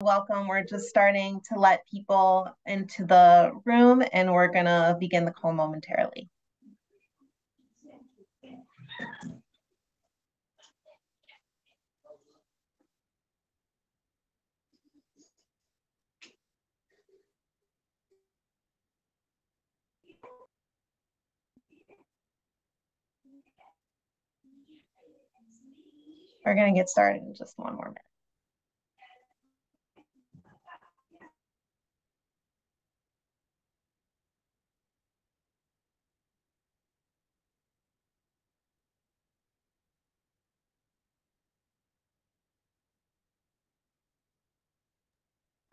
Welcome. We're just starting to let people into the room and we're going to begin the call momentarily. We're going to get started in just one more minute.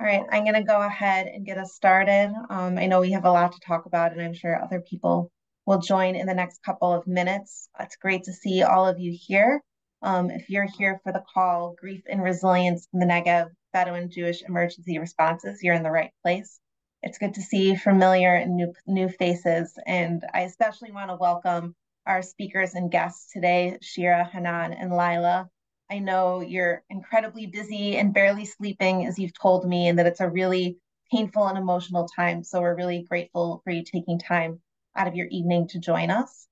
All right, I'm going to go ahead and get us started. Um, I know we have a lot to talk about, and I'm sure other people will join in the next couple of minutes. It's great to see all of you here. Um, if you're here for the call, Grief and Resilience in the Negev, Bedouin Jewish Emergency Responses, you're in the right place. It's good to see familiar and new, new faces, and I especially want to welcome our speakers and guests today, Shira, Hanan, and Lila. I know you're incredibly busy and barely sleeping, as you've told me, and that it's a really painful and emotional time. So we're really grateful for you taking time out of your evening to join us.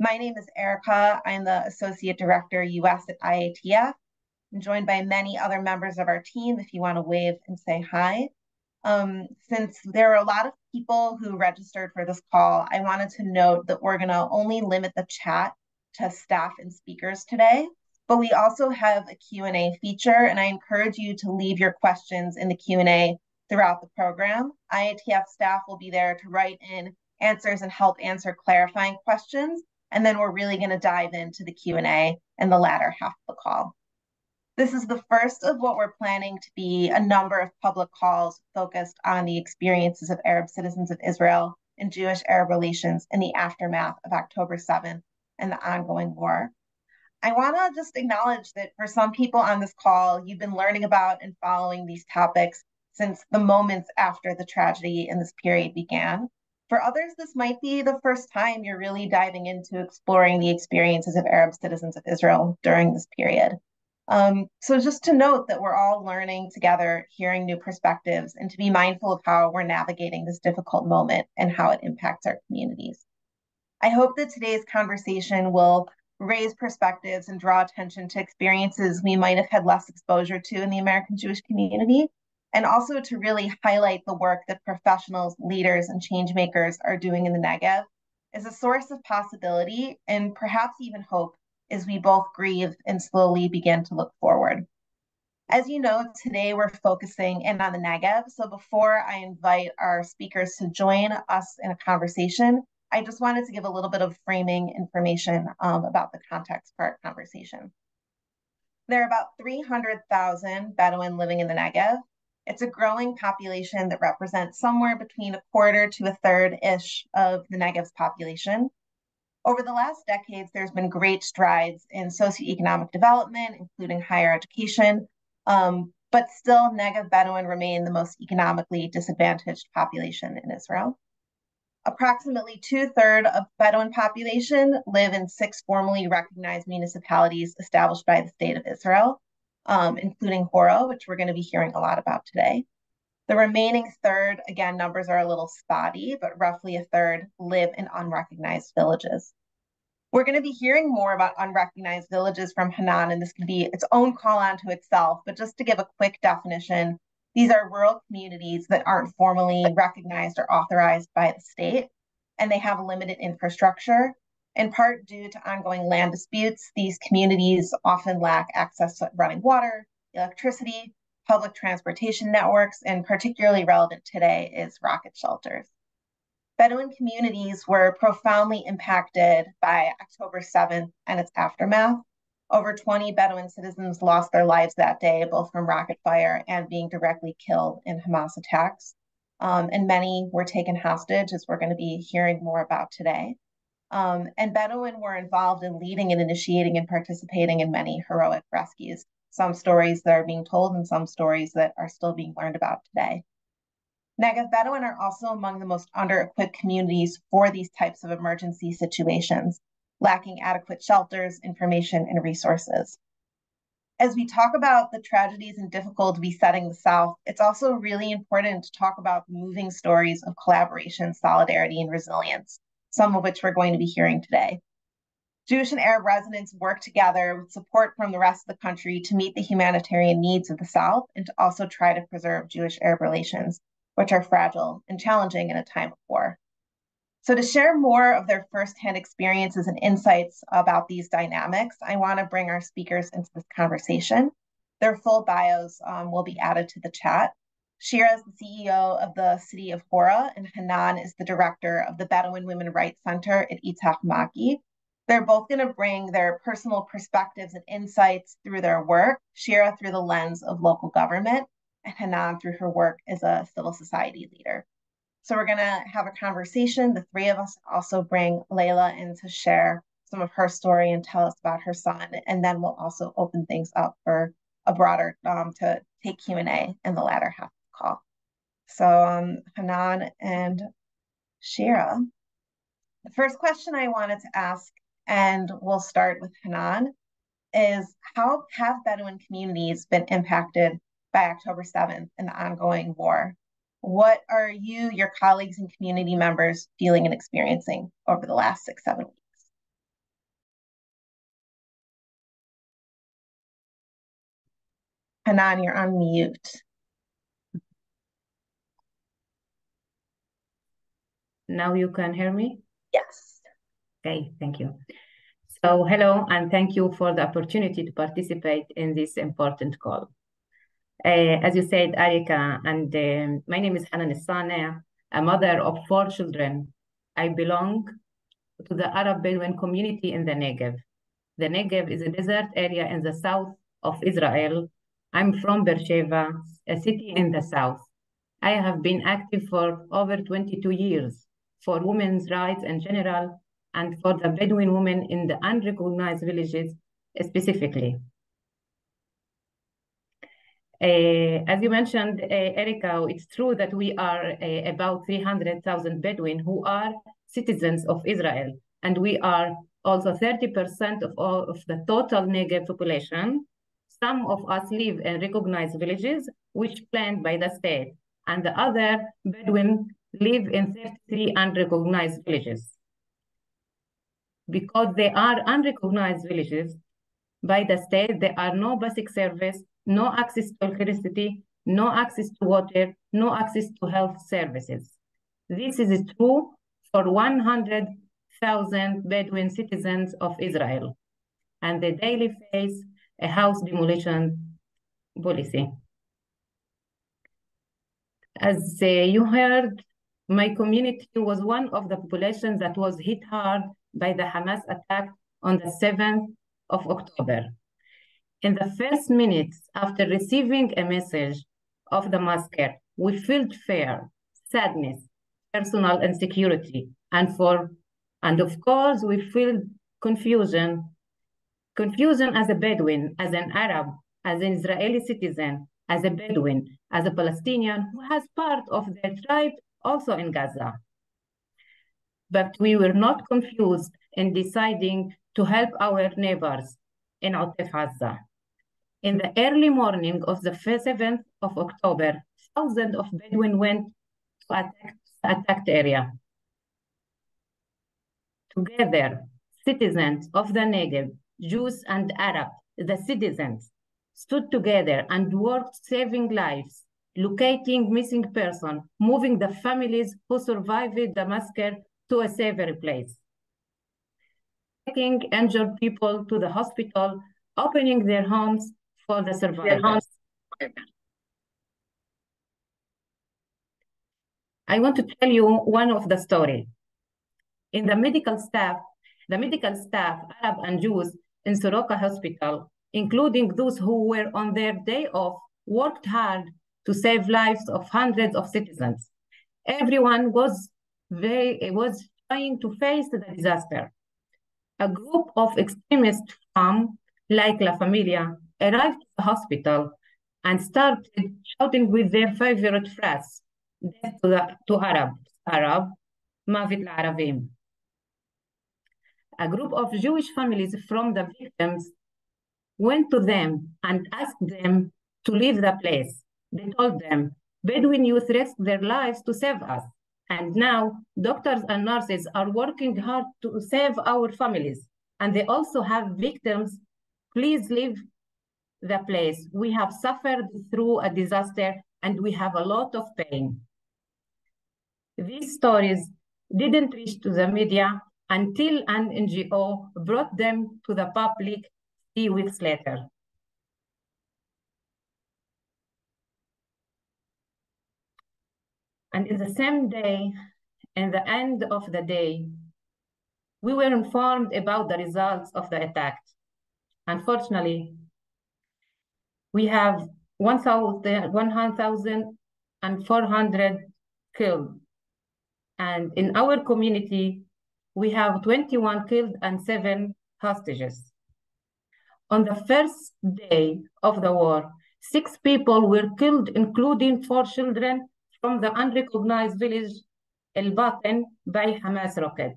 My name is Erica. I'm the Associate Director US at IATF. I'm joined by many other members of our team if you want to wave and say hi. Um, since there are a lot of people who registered for this call, I wanted to note that we're going to only limit the chat to staff and speakers today. But we also have a Q&A feature, and I encourage you to leave your questions in the Q&A throughout the program. IATF staff will be there to write in answers and help answer clarifying questions. And then we're really going to dive into the Q&A in the latter half of the call. This is the first of what we're planning to be a number of public calls focused on the experiences of Arab citizens of Israel and Jewish-Arab relations in the aftermath of October 7th and the ongoing war. I want to just acknowledge that for some people on this call, you've been learning about and following these topics since the moments after the tragedy in this period began. For others, this might be the first time you're really diving into exploring the experiences of Arab citizens of Israel during this period. Um, so, just to note that we're all learning together, hearing new perspectives, and to be mindful of how we're navigating this difficult moment and how it impacts our communities. I hope that today's conversation will raise perspectives and draw attention to experiences we might have had less exposure to in the American Jewish community, and also to really highlight the work that professionals, leaders, and change makers are doing in the Negev as a source of possibility and perhaps even hope as we both grieve and slowly begin to look forward. As you know, today we're focusing in on the Negev. So before I invite our speakers to join us in a conversation, I just wanted to give a little bit of framing information um, about the context for our conversation. There are about 300,000 Bedouin living in the Negev. It's a growing population that represents somewhere between a quarter to a third-ish of the Negev's population. Over the last decades, there's been great strides in socioeconomic development, including higher education, um, but still Negev Bedouin remain the most economically disadvantaged population in Israel. Approximately two-thirds of Bedouin population live in six formally recognized municipalities established by the State of Israel, um, including Hura, which we're going to be hearing a lot about today. The remaining third, again, numbers are a little spotty, but roughly a third live in unrecognized villages. We're going to be hearing more about unrecognized villages from Hanan, and this can be its own call on to itself. But just to give a quick definition, these are rural communities that aren't formally recognized or authorized by the state, and they have limited infrastructure. In part due to ongoing land disputes, these communities often lack access to running water, electricity, public transportation networks, and particularly relevant today is rocket shelters. Bedouin communities were profoundly impacted by October 7th and its aftermath. Over 20 Bedouin citizens lost their lives that day, both from rocket fire and being directly killed in Hamas attacks. Um, and many were taken hostage, as we're going to be hearing more about today. Um, and Bedouin were involved in leading and initiating and participating in many heroic rescues. Some stories that are being told and some stories that are still being learned about today. Negev Bedouin are also among the most under-equipped communities for these types of emergency situations lacking adequate shelters, information, and resources. as we talk about the tragedies and difficulty besetting the South, it's also really important to talk about the moving stories of collaboration, solidarity, and resilience, some of which we're going to be hearing today. Jewish and Arab residents work together with support from the rest of the country to meet the humanitarian needs of the South and to also try to preserve Jewish Arab relations, which are fragile and challenging in a time of war. So, to share more of their firsthand experiences and insights about these dynamics, I want to bring our speakers into this conversation. Their full bios um, will be added to the chat. Shira is the CEO of the city of Hura, and Hanan is the director of the Bedouin Women Rights Center at Itach Maaki. They're both going to bring their personal perspectives and insights through their work, Shira through the lens of local government, and Hanan through her work as a civil society leader. So we're gonna have a conversation. The three of us also bring Layla in to share some of her story and tell us about her son. And then we'll also open things up for a broader um, to take Q&A in the latter half of the call. So um, Hanan and Shira, the first question I wanted to ask, and we'll start with Hanan, is how have Bedouin communities been impacted by October 7th and the ongoing war? What are you, your colleagues, and community members feeling and experiencing over the last six, seven weeks? Hanan, you're on mute. Now you can hear me? Yes. Okay, thank you. So hello, and thank you for the opportunity to participate in this important call. Uh, as you said, Erica, and um, my name is Hanan Saneh, a mother of four children. I belong to the Arab Bedouin community in the Negev. The Negev is a desert area in the south of Israel. I'm from Beersheba, a city in the south. I have been active for over 22 years for women's rights in general and for the Bedouin women in the unrecognized villages specifically. Uh, as you mentioned, uh, Erica, it's true that we are uh, about 300,000 Bedouin who are citizens of Israel, and we are also 30% of all of the total Negev population. Some of us live in recognized villages, which planned by the state, and the other Bedouin live in 33 unrecognized villages. Because they are unrecognized villages by the state, there are no basic service no access to electricity, no access to water, no access to health services. This is true for 100,000 Bedouin citizens of Israel, and they daily face a house demolition policy. As uh, you heard, my community was one of the populations that was hit hard by the Hamas attack on the 7th of October. In the first minutes after receiving a message of the massacre, we felt fear, sadness, personal insecurity, and for and of course we feel confusion. Confusion as a Bedouin, as an Arab, as an Israeli citizen, as a Bedouin, as a Palestinian who has part of their tribe also in Gaza. But we were not confused in deciding to help our neighbors in Otef Gaza. In the early morning of the 7th of October, thousands of Bedouin went to attack the attacked area. Together, citizens of the Negev, Jews and Arabs, the citizens, stood together and worked saving lives, locating missing persons, moving the families who survived the massacre to a safer place, taking injured people to the hospital, opening their homes for the survivors. I want to tell you one of the story. In the medical staff, the medical staff, Arab and Jews in Soroka Hospital, including those who were on their day off, worked hard to save lives of hundreds of citizens. Everyone was very was trying to face the disaster. A group of extremists from, like La Familia, arrived at the hospital and started shouting with their favorite phrase, death to, the, to Arab, Arab, Mavit al-Arabim. A group of Jewish families from the victims went to them and asked them to leave the place. They told them, Bedouin youth risked their lives to save us. And now doctors and nurses are working hard to save our families. And they also have victims. Please leave the place. We have suffered through a disaster and we have a lot of pain. These stories didn't reach to the media until an NGO brought them to the public three weeks later. And in the same day, in the end of the day, we were informed about the results of the attack. Unfortunately, we have 1,400 killed. And in our community, we have 21 killed and seven hostages. On the first day of the war, six people were killed, including four children from the unrecognized village El Baten by Hamas rocket.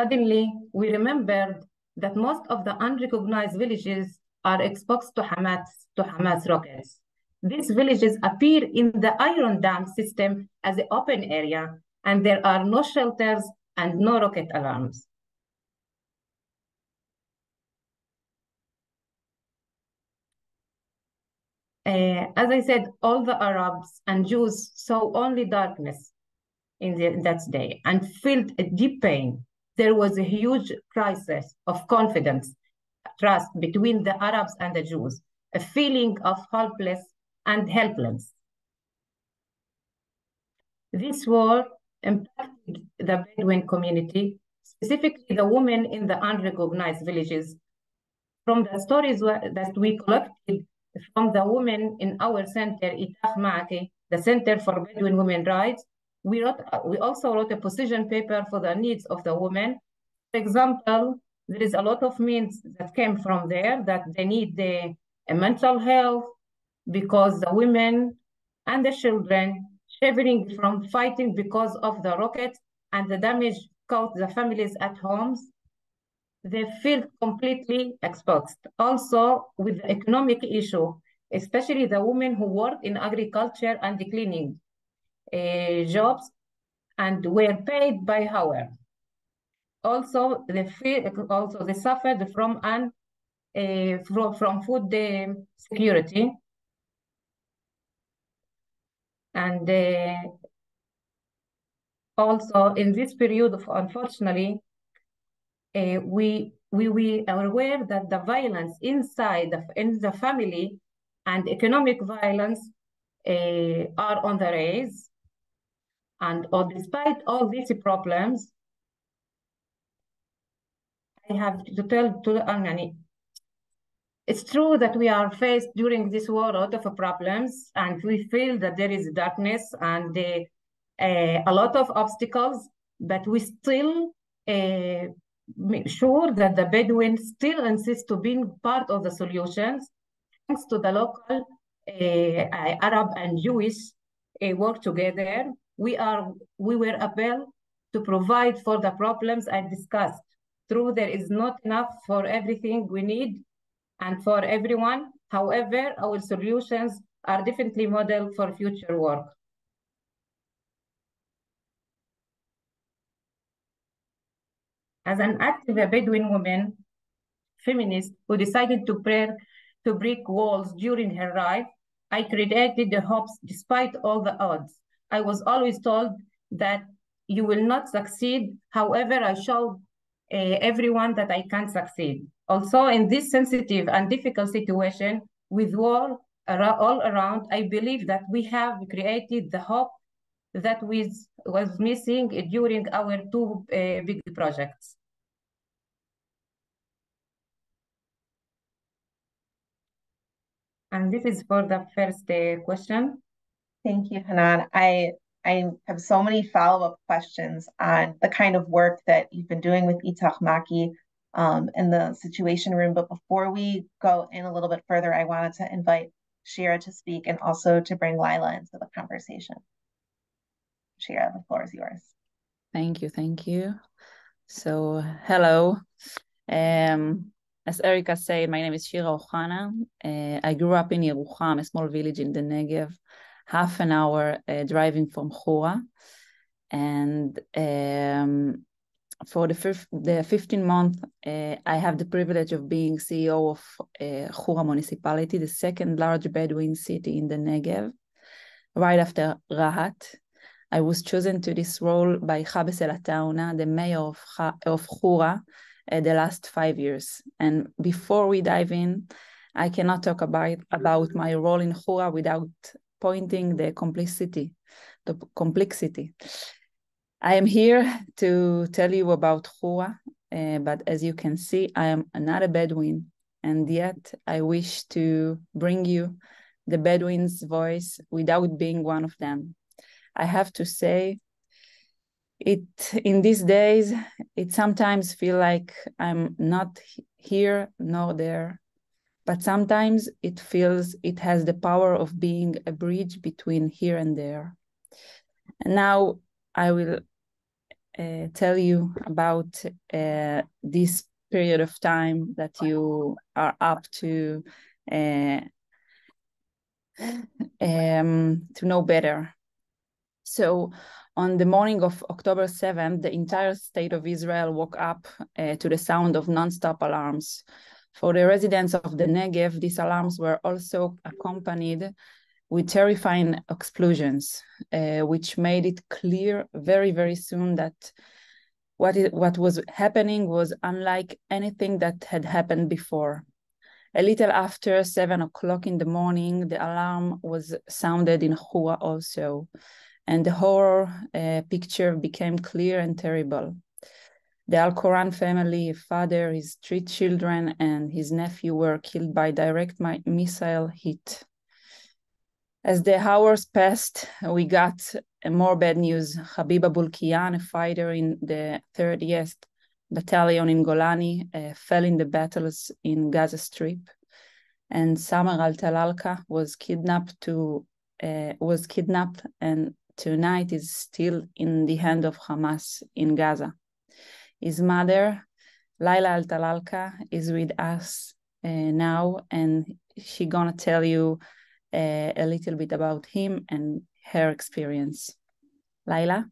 Suddenly, we remembered that most of the unrecognized villages are exposed to Hamas, to Hamas rockets. These villages appear in the Iron Dome system as an open area, and there are no shelters and no rocket alarms. Uh, as I said, all the Arabs and Jews saw only darkness in, the, that day and felt a deep pain. There was a huge crisis of confidence, trust between the Arabs and the Jews, a feeling of helpless and helpless. This war impacted the Bedouin community, specifically the women in the unrecognized villages. From the stories that we collected from the women in our center, Itach Maaki, the Center for Bedouin Women Rights, we, wrote, we also wrote a position paper for the needs of the women. For example, there is a lot of means that came from there that they need the mental health because the women and the children shivering from fighting because of the rockets and the damage caused the families at homes they feel completely exposed. Also, with the economic issue, especially the women who work in agriculture and the cleaning uh, jobs and were paid by hour. Also, they feel, also they suffered from an uh, from, from food uh, security. And uh, also in this period, of, unfortunately, uh, we, we, we are aware that the violence inside the, in the family and economic violence are on the rise. And or despite all these problems, I have to tell to Angani, it's true that we are faced during this war a lot of problems, and we feel that there is darkness and uh, a lot of obstacles, but we still uh, sure that the Bedouins still insist to being part of the solutions, thanks to the local uh, Arab and Jewish uh, work together. We are we were able to provide for the problems I discussed. True, there is not enough for everything we need and for everyone. However, our solutions are definitely model for future work. as an active Bedouin woman, feminist who decided to pray to break walls during her life, I created the hopes despite all the odds. I was always told that you will not succeed. However, I showed everyone that I can succeed. Also, in this sensitive and difficult situation with war all around, I believe that we have created the hope that was, was missing during our two uh, big projects. And this is for the first uh, question. Thank you, Hanan. I I have so many follow-up questions on the kind of work that you've been doing with Itach Maaki um, in the Situation Room. But before we go in a little bit further, I wanted to invite Shira to speak and also to bring Lila into the conversation. Shira, the floor is yours. Thank you, thank you. So, hello. Um, As Erica said, my name is Shira Ohana. Uh, I grew up in Yerucham, a small village in the Negev, half an hour uh, driving from Chura. And um, for the, fif- the 15 month, uh, I have the privilege of being CEO of uh, municipality, the second large Bedouin city in the Negev, right after Rahat. I was chosen to this role by Chabes El Atauna, the mayor of, of Chura, uh, the last five years. And before we dive in, I cannot talk about, about my role in Chura without pointing the complexity, the complexity. I am here to tell you about Chura, uh, but as you can see, I am not a Bedouin, and yet I wish to bring you the Bedouin's voice without being one of them. I have to say it in these days it sometimes feel like i'm not here nor there but sometimes it feels it has the power of being a bridge between here and there and now i will uh, tell you about uh, this period of time that you are up to uh, um, to know better so on the morning of October 7th, the entire state of Israel woke up uh, to the sound of nonstop alarms. For the residents of the Negev, these alarms were also accompanied with terrifying explosions, uh, which made it clear very, very soon that what, it, what was happening was unlike anything that had happened before. A little after seven o'clock in the morning, the alarm was sounded in Chura also and the horror uh, picture became clear and terrible. The Al Quran family, father, his three children, and his nephew were killed by direct missile hit. As the hours passed, we got more bad news. Habib Abulkian, a fighter in the 30th Battalion in Golani, uh, fell in the battles in Gaza Strip, and Samer Al Talalka was kidnapped to uh, was kidnapped and tonight is still in the hand of Hamas in Gaza His mother, Laila Al Talalka, is with us uh, now, and she gonna tell you uh, a little bit about him and her experience. Laila?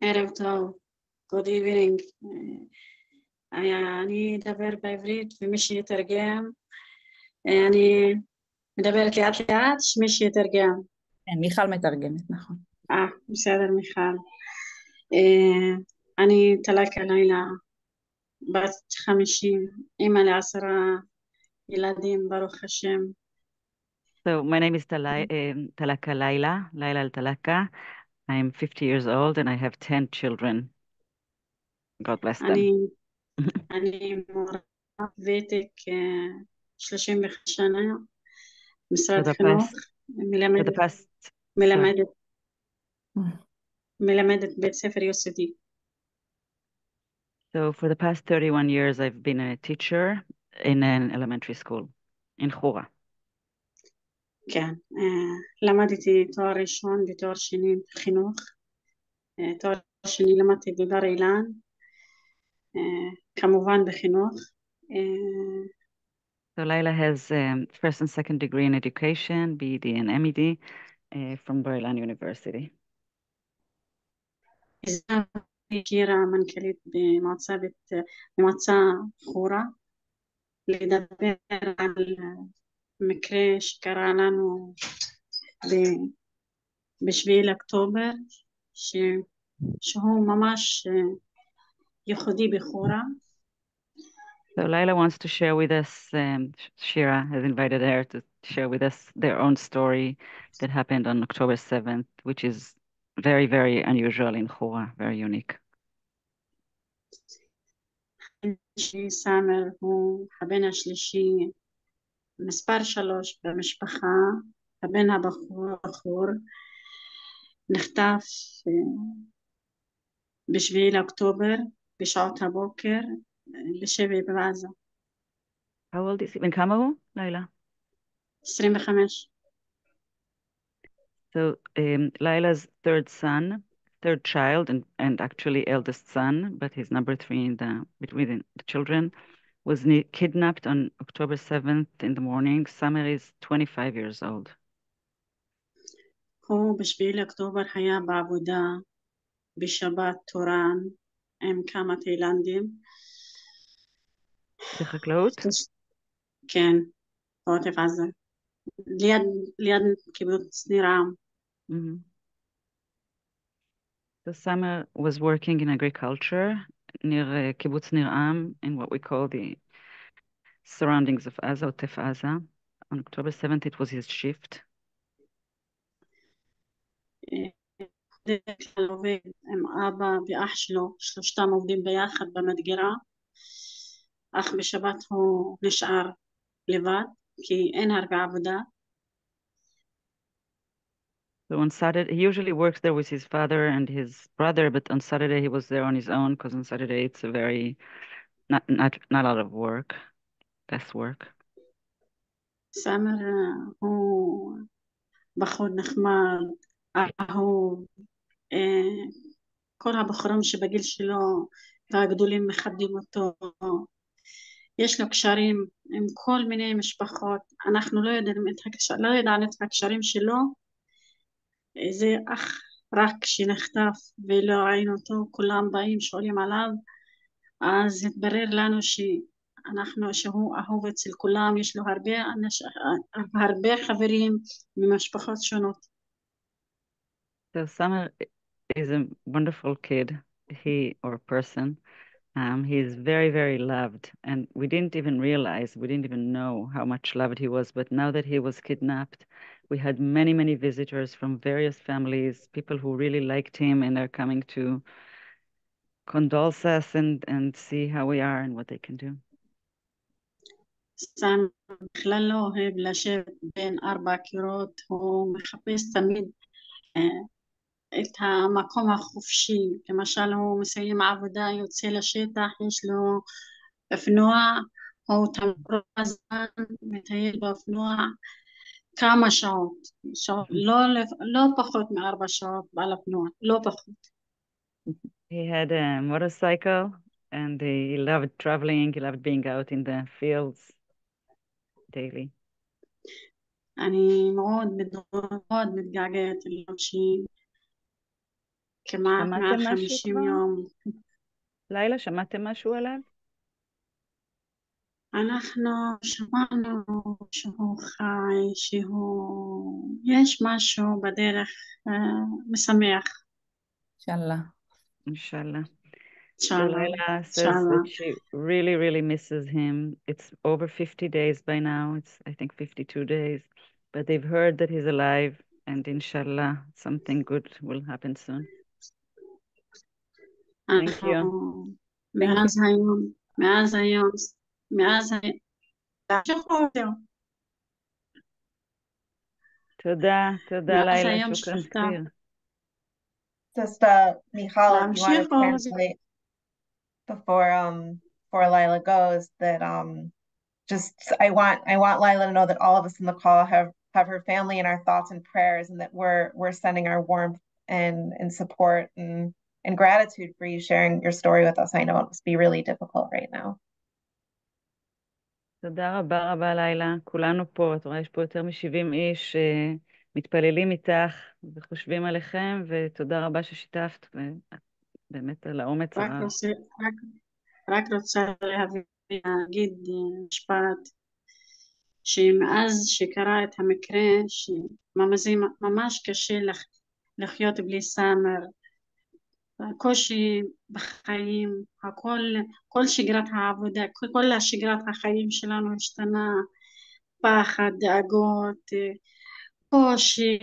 ערב טוב, good evening. אני אדבר בעברית ומי שיתרגם, אני מדברת לאט לאט, שמי שיתרגם. כן, מיכל מתרגמת, נכון. אה, בסדר מיכל. אה, אני טלקה לילה, בת חמישים, אימא לעשרה ילדים, ברוך השם. So my name is Talai, um, Talaka Laila, Laila Al Talaka. I'm 50 years old and I have 10 children. God bless them. אני, אני מורה ותק 35 שנה, משרד חינוך, מלמדת, מלמדת מלמדת בית ספר יסודי. So for the past 31 years I've been a teacher in an elementary school in חורה. כן, למדתי תואר ראשון ותואר שני בחינוך. תואר שני למדתי בבר אילן, כמובן בחינוך. So Laila has um, first and second degree in education, BEd and MEd uh, from Bar Ilan University. הכירה מנכ"לית במועצה, במועצה חורה לדבר על מקרה שקרה לנו בשביעי לאוקטובר שהוא ממש ייחודי בחורה. So Laila wants to share with us, um, Shira has invited her to share with us their own story that happened on October 7th, which is very, very unusual in Chora, very unique. סאמר הוא הבן השלישי, מספר שלוש במשפחה, הבן הבחור, נחטף בשביעי לאוקטובר בשעות הבוקר בשבי בעזה. How old is he? בן כמה הוא, לילה? 25. So um, Laila's third son, third child, and, and actually eldest son, but he's number three in the between the children, was kidnapped on October 7th in the morning. Samer is 25 years old. הוא בשביעי לאוקטובר היה בעבודה בשבת טורן עם כמה תאילנדים. בחקלאות? כן, בעוטף עזה. ליד, ליד קיבוץ נירם. Mm-hmm. The Samer was working in agriculture near uh, Kibbutz Nir Am in what we call the surroundings of Gaza, Otef On October 7th, it was his shift. אך בשבת הוא נשאר לבד, כי אין הרבה עבודה. So on Saturday, he usually works there with his father and his brother, but on Saturday he was there on his own because on Saturday it's a very not not not a lot of work, less work. סאמר הוא בחור נחמד, אהוב, כל הבחורים שבגיל שלו והגדולים מכבדים אותו, יש לו קשרים עם כל מיני משפחות, אנחנו לא יודעים את הקשר, לא ידענו את הקשרים שלו זה אך רק כשנחטף ולא ראינו אותו, כולם באים שואלים עליו, אז התברר לנו שאנחנו, שהוא אהוב אצל כולם, יש לו הרבה, אנש, הרבה חברים ממשפחות שונות. So Samer is a wonderful kid, he or person. Um, he is very, very loved, and we didn't even realize, we didn't even know how much loved he was. But now that he was kidnapped, we had many, many visitors from various families, people who really liked him and are coming to condole us and, and see how we are and what they can do. סתם בכלל לא אוהב לשבת בין ארבע קירות, הוא מחפש תמיד את המקום החופשי. למשל, הוא מסיים עבודה, יוצא לשטח, יש לו אופנוע, הוא תמיד הזמן מטייל באופנוע כמה שעות, שעות לא, לא פחות מארבע שעות על אופנוע, לא פחות. He had a motorcycle and he loved traveling, he loved being out in the fields daily. אני מאוד מאוד מתגעגעת לאנשים כמעט מעל חמישים יום. לילה, שמעתם משהו עליו? אנחנו שמענו שהוא חי, שהוא... יש משהו בדרך uh, משמח. אינשאללה. אינשאללה. Shalala says that she really, really misses him. It's over 50 days by now. It's, I think, 52 days. But they've heard that he's alive, and inshallah, something good will happen soon. Thank you. מאז היום, מאז היום, מאז תודה, תודה לילה, שוכרן כתיר. Sister Michal, if you want to translate before um before Lila goes that um just I want I want Lila to know that all of us in the call have have her family in our thoughts and prayers and that we're we're sending our warmth and and support and and gratitude for you sharing your story with us. I know it must be really difficult right now. תודה רבה רבה לילה, כולנו פה, את רואה, יש פה יותר מ-70 איש מתפללים איתך וחושבים עליכם, ותודה רבה ששיתפת, ובאמת על האומץ הרב. רק, רק רוצה להגיד משפט, שמאז שקרה את המקרה, שממש קשה לחיות בלי סאמר, הקושי בחיים, הכל, כל שגרת העבודה, כל השגרת החיים שלנו השתנה, פחד, דאגות, קושי,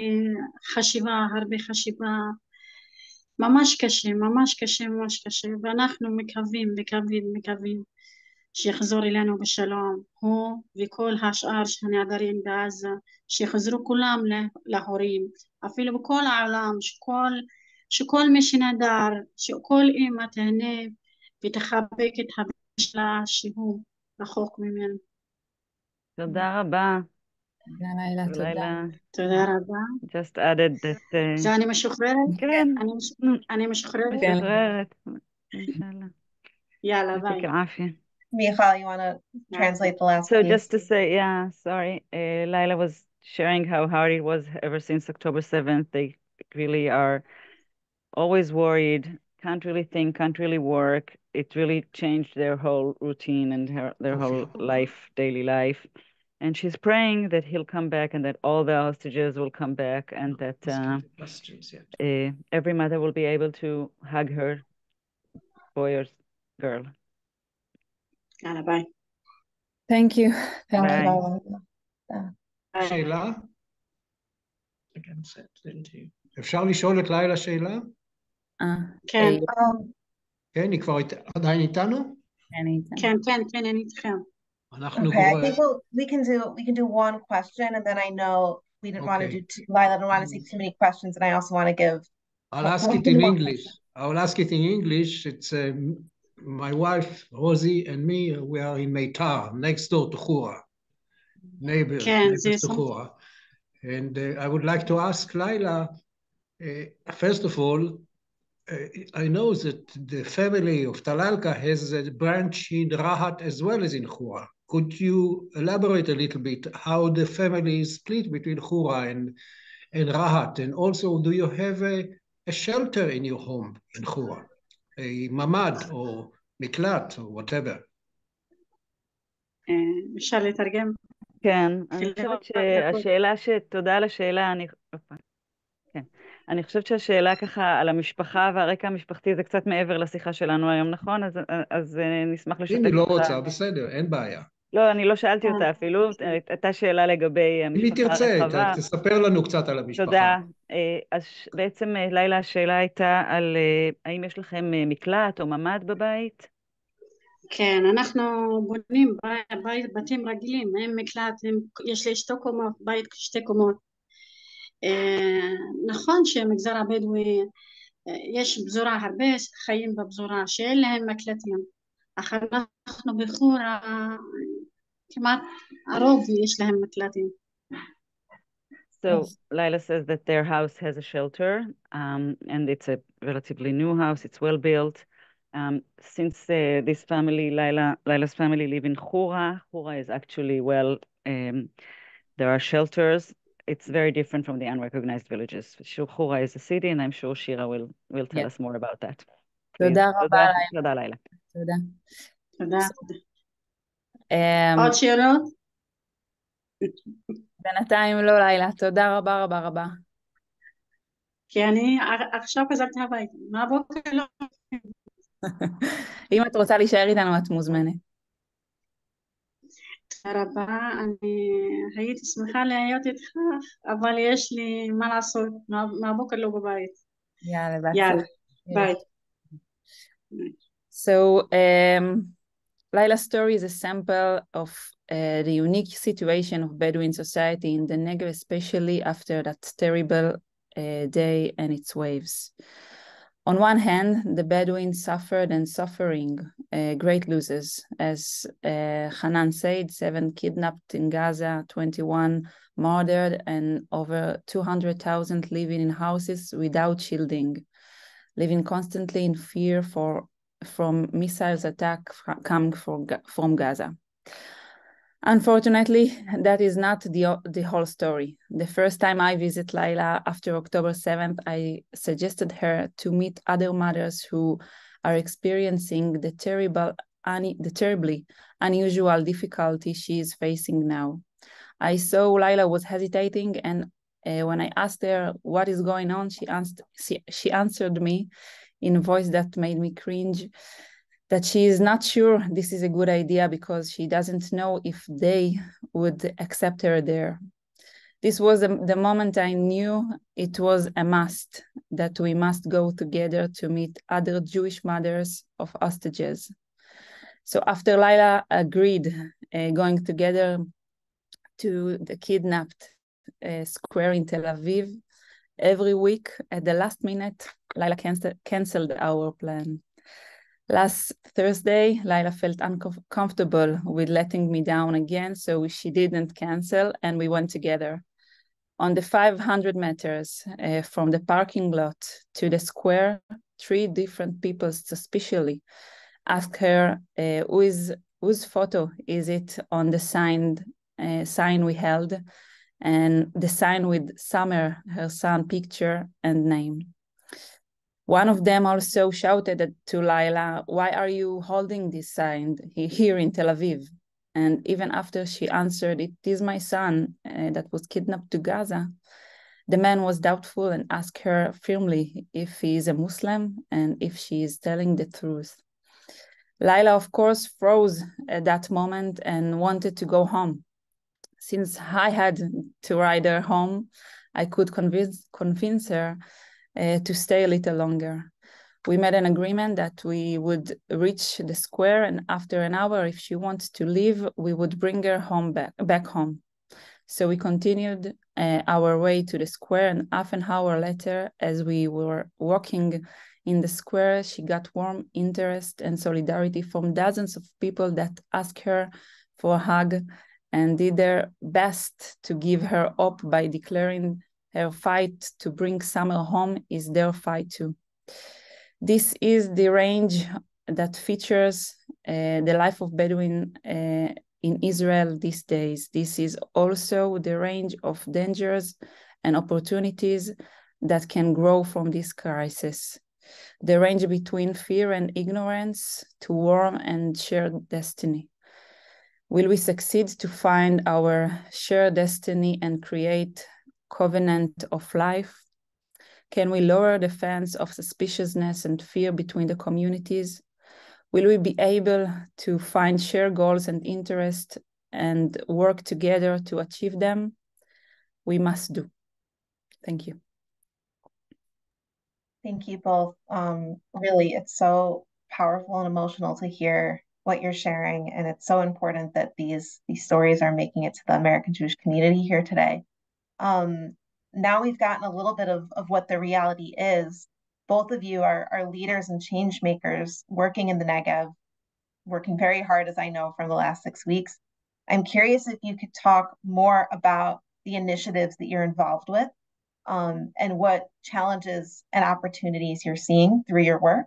חשיבה, הרבה חשיבה, ממש קשה, ממש קשה, ממש קשה, ואנחנו מקווים, מקווים, מקווים שיחזור אלינו בשלום, הוא וכל השאר הנעדרים בעזה, שיחזרו כולם להורים, אפילו בכל העולם, שכל שכל מי שנדר, שכל אימא תהנה ותחבק את הבן שלה שהוא רחוק ממנו. תודה רבה. תודה לילה, תודה. תודה רבה. Just added that... Uh... זה אני משוחררת? כן. אני משוחררת? משוחררת. אינשאללה. יאללה, ביי. יעטיק Michal, you want to translate the last So piece? just to say, yeah, sorry, uh, Laila was sharing how hard it was ever since October 7th. They really are always worried, can't really think, can't really work. It really changed their whole routine and her, their whole life, daily life. And she's praying that he'll come back and that all the hostages will come back and that uh, uh, every mother will be able to hug her boy or girl. יאללה ביי. Thank you. Thank Bye. you, Laila. שאלה? אפשר לשאול את לילה שאלה? אה, כן, אה, Um, כן, היא כבר אית- עדיין איתנו? כן, איתן. כן, כן, כן, אני איתכם. אנחנו okay, I כבר... think we'll, we can do we can do one question, and then I know we didn't want to Okay. do too, Lila didn't want to take too many questions, and I also want to give. I'll ask it in English. I'll ask it in English. It's um, my wife, Rosie, and me, we are in Meitar, next door to Hura. Neighbors, כן, neighbors זה to סוף. Hura. And uh, I would like to ask Laila, uh, first of all, uh, I know that the family of Talalka has a branch in Rahat as well as in Hura. Could you elaborate a little bit how the family is split between Hura and, and Rahat? And also, do you have a, a shelter in your home in Hura? A mamad or miklat or whatever? אה, אפשר לתרגם? כן, אני של חושבת דקות. שהשאלה ש... תודה על השאלה, אני... אני חושבת שהשאלה ככה על המשפחה והרקע המשפחתי זה קצת מעבר לשיחה שלנו היום, נכון? אז, אז אה, נשמח לשתף אם היא לא אותך. רוצה, בסדר, אין בעיה. לא, אני לא שאלתי אה, אותה אפילו, הייתה שאלה לגבי אם היא המשפחה תרצה, הרחבה. ת- תספר לנו קצת על המשפחה. תודה. אה, אז בעצם, אה, לילה, השאלה הייתה על אה, האם יש לכם אה, מקלט או ממ"ד בבית? כן, אנחנו בונים בית, בית, בתים רגילים, הם מקלט, הם, יש לי שתי קומות, בית שתי קומות. אה, נכון שהמגזר הבדואי, אה, יש פזורה, הרבה חיים בפזורה שאין להם מקלטים, אך אנחנו בחורה, כמעט הרוב יש להם מקלטים. So Lila says that their house has a shelter, um, and it's a relatively new house. It's well built. Um, since uh, this family, Lila, Lila's family, live in Hura, Hura is actually well. Um, there are shelters. It's very different from the unrecognized villages. Sure, Hura is a city, and I'm sure Shira will will tell Yeah. us more about that. תודה Please. רבה, תודה, לילה. תודה. תודה. אמ, עוד שאלות? בינתיים לא לילה, תודה רבה רבה רבה. כי אני ע- עכשיו חזרתי הביתה, מהבוקר לא. אם את רוצה להישאר איתנו, את מוזמנת. תודה רבה, אני הייתי שמחה להיות איתך, אבל יש לי מה לעשות, מה- מהבוקר לא בבית. יאללה, יאללה, בהצלחה. ביי. So, um, Laila's story is a sample of uh, the unique situation of Bedouin society in the Negev, especially after that terrible uh, day and its waves. On one hand, the Bedouins suffered and suffering uh, great losses. As uh, Hanan said, seven kidnapped in Gaza, 21 murdered, and over 200,000 living in houses without shielding, living constantly in fear for from missiles attack coming from, from Gaza. Unfortunately, that is not the, the whole story. The first time I visit Laila after October 7th, I suggested her to meet other mothers who are experiencing the terrible, un- the terribly unusual difficulty she is facing now. I saw Laila was hesitating, and uh, when I asked her what is going on, she, ans- she, she answered me in a voice that made me cringe that she is not sure this is a good idea because she doesn't know if they would accept her there. This was the, the moment I knew it was a must that we must go together to meet other Jewish mothers of hostages. So after Lila agreed uh, going together to the kidnapped uh, square in Tel Aviv, every week at the last minute, Lila cancel- canceled our plan. Last Thursday, Lila felt uncomfortable with letting me down again, so she didn't cancel and we went together. On the 500 meters uh, from the parking lot to the square, three different people suspiciously asked her uh, who is whose photo is it on the signed uh, sign we held, and the sign with Samer, her son, picture and name. One of them also shouted to Laila, Why are you holding this sign here in Tel Aviv? And even after she answered, It is my son uh, that was kidnapped to Gaza, the man was doubtful and asked her firmly if he is a Muslim and if she is telling the truth. Laila, of course, froze at that moment and wanted to go home. Since I had to ride her home, I could convince, convince her uh, to stay a little longer. We made an agreement that we would reach the square, and after an hour, if she wants to leave, we would bring her home back, back home. So we continued uh, our way to the square, and half an hour later, as we were walking in the square, she got warm interest and solidarity from dozens of people that asked her for a hug and did their best to give her hope by declaring her fight to bring Samer home is their fight too. This is the range that features uh, the life of Bedouin uh, in Israel these days. This is also the range of dangers and opportunities that can grow from this crisis. The range between fear and ignorance to warm and shared destiny. Will we succeed to find our shared destiny and create covenant of life? Can we lower the fence of suspiciousness and fear between the communities? Will we be able to find shared goals and interests and work together to achieve them? We must do. Thank you. Thank you both. Um, really, it's so powerful and emotional to hear what you're sharing, and it's so important that these these stories are making it to the American Jewish community here today. Um, now we've gotten a little bit of, of what the reality is both of you are, are leaders and change makers working in the Negev, working very hard, as I know from the last six weeks. I'm curious if you could talk more about the initiatives that you're involved with um, and what challenges and opportunities you're seeing through your work.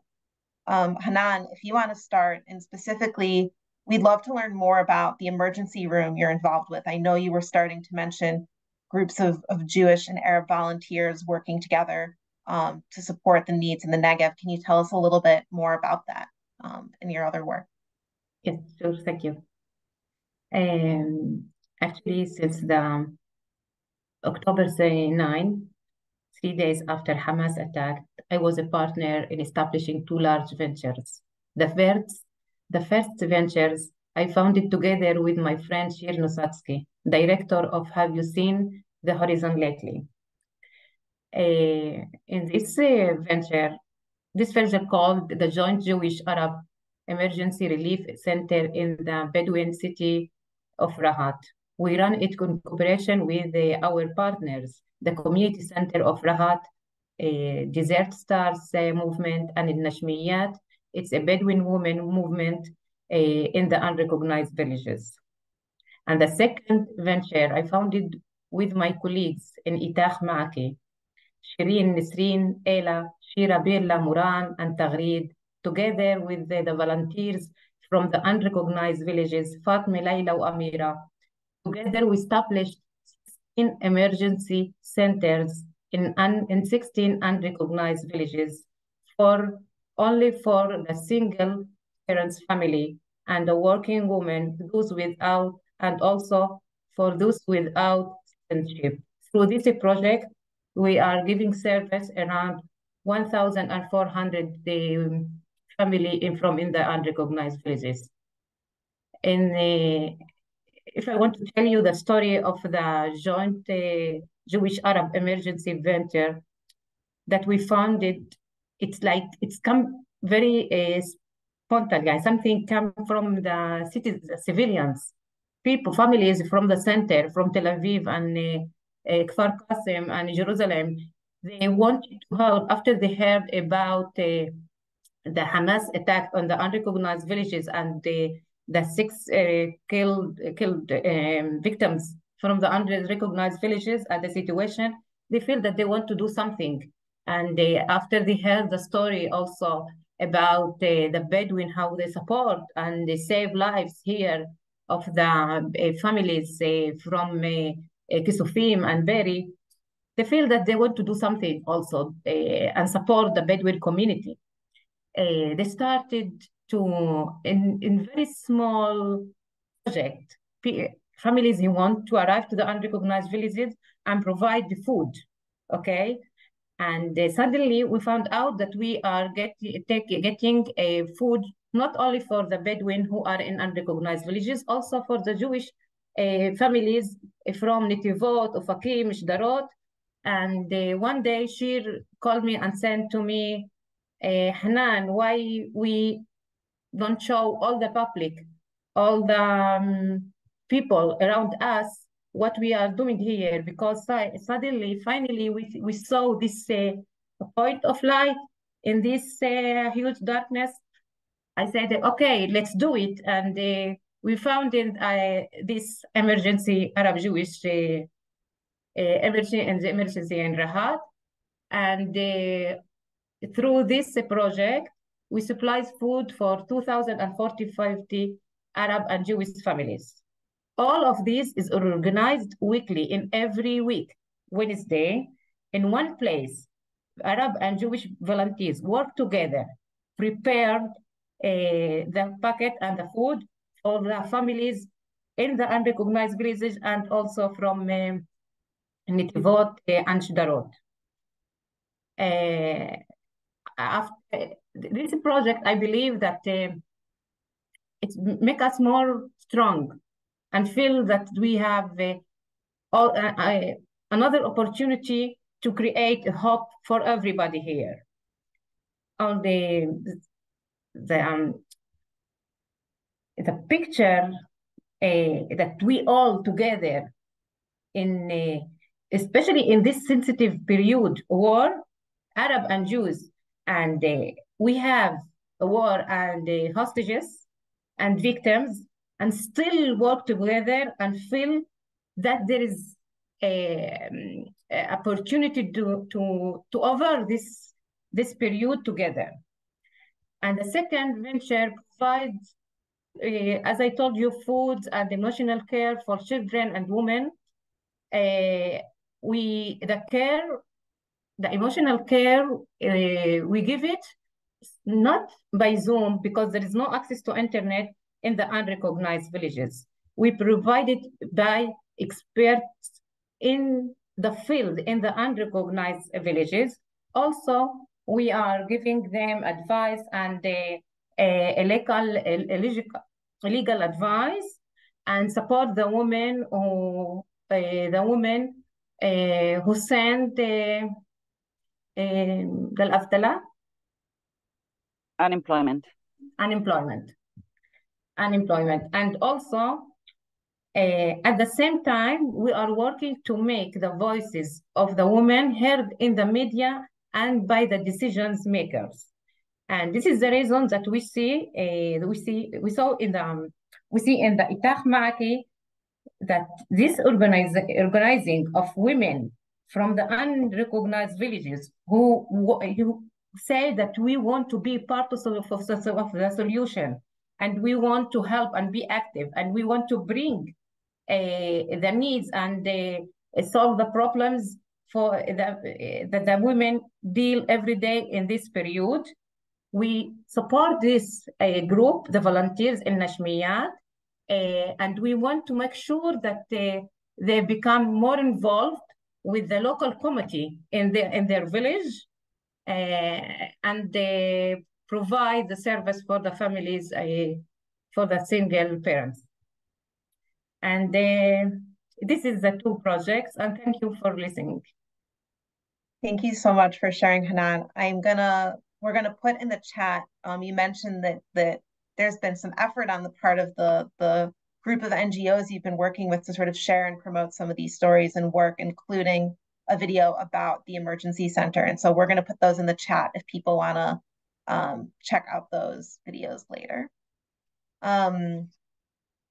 Um, Hanan, if you want to start, and specifically, we'd love to learn more about the emergency room you're involved with. I know you were starting to mention groups of, of Jewish and Arab volunteers working together um, to support the needs in the Negev. Can you tell us a little bit more about that um, in your other work? Yes, sure. Thank you. Um, actually, since the October 9, three days after Hamas attacked, I was a partner in establishing two large ventures. The first, the first ventures I founded together with my friend Shir Nosatzki, director of Have You Seen the Horizon Lately? Uh, in this uh, venture, this venture called the Joint Jewish Arab Emergency Relief Center in the Bedouin city of Rahat. We run it in cooperation with uh, our partners, the Community Center of Rahat, uh, Desert Stars uh, movement, and in Nashmiyat. It's a Bedouin women movement in the unrecognized villages. And the second venture I founded with my colleagues in Itach Ma'aki, Shireen, Nisreen, Ela, Shira, Birla, Muran, and Tagrid, together with the, the, volunteers from the unrecognized villages, Fatma, Laila, Amira. Together, we established 16 emergency centers in, un, in 16 unrecognized villages for only for the single parents family and the working woman, those without, and also for those without citizenship. Through this project, we are giving service around 1,400 um, family in from in the unrecognized villages. And if I want to tell you the story of the joint uh, Jewish Arab emergency venture that we founded, it's like it's come very uh, spontaneous. Something come from the cities, the civilians, people, families from the center, from Tel Aviv and uh, uh, Kfar Qasim and Jerusalem, they wanted to help after they heard about uh, the Hamas attack on the unrecognized villages and the, the six uh, killed, killed um, victims from the unrecognized villages and the situation, they feel that they want to do something. And they, after they heard the story also about the Bedouin, how they support and they save lives here of the uh, families uh, from uh, Kisufim and Be'eri, they feel that they want to do something also and support the Bedouin community. They started to, in, in very small project, families who want to arrive to the unrecognized villages and provide the food, okay? And uh, suddenly we found out that we are get, take, getting a food not only for the Bedouin who are in unrecognized villages, also for the Jewish uh, families from Netivot, Ofakim, Shdarot. And uh, one day she called me and sent to me, uh, Hanan, why we don't show all the public, all the um, people around us what we are doing here because suddenly, finally, we, we saw this uh, point of light in this uh, huge darkness. I said, okay, let's do it. And uh, we founded uh, this emergency Arab Jewish uh, uh, emergency and the emergency in Rahat. And through this project, we supply food for 2,045 Arab and Jewish families. All of this is organized weekly in every week, Wednesday, in one place. Arab and Jewish volunteers work together, prepare uh, the packet and the food for the families in the unrecognized villages and also from uh, and Shdarot. Uh, after this project, I believe that uh, it make us more strong and feel that we have uh, all, uh, uh, another opportunity to create a hope for everybody here. On the the um, the picture uh, that we all together in uh, especially in this sensitive period war arab and jews and uh, we have a war and hostages and victims and still work together and feel that there is a, um, a opportunity to, to, to over this, this period together. And the second venture provides, uh, as I told you, food and emotional care for children and women. Uh, we the care, the emotional care, uh, we give it not by Zoom because there is no access to internet, in the unrecognized villages. We provided by experts in the field in the unrecognized villages. Also, we are giving them advice and a, a, legal, a legal advice and support the women who uh, the women uh, who send uh, uh, unemployment unemployment unemployment. And also, uh, at the same time, we are working to make the voices of the women heard in the media and by the decisions makers. And this is the reason that we see, uh, we see, we saw in the, um, we see in the Itach Ma'aki that this organize, organizing of women from the unrecognized villages who, who say that we want to be part of, of, of the solution and we want to help and be active and we want to bring uh, the needs and uh, solve the problems for the, that the women deal every day in this period. We support this uh, group, the volunteers in Nashmiyat, and we want to make sure that they become more involved with the local committee in their in their village, and provide the service for the families, uh, for the single parents. And uh, this is the two projects, and thank you for listening. Thank you so much for sharing, Hanan. I'm gonna, we're gonna put in the chat, um, you mentioned that, that there's been some effort on the part of the, the group of NGOs you've been working with to sort of share and promote some of these stories and work, including a video about the emergency center. And so we're going to put those in the chat if people want to um, check out those videos later. Um,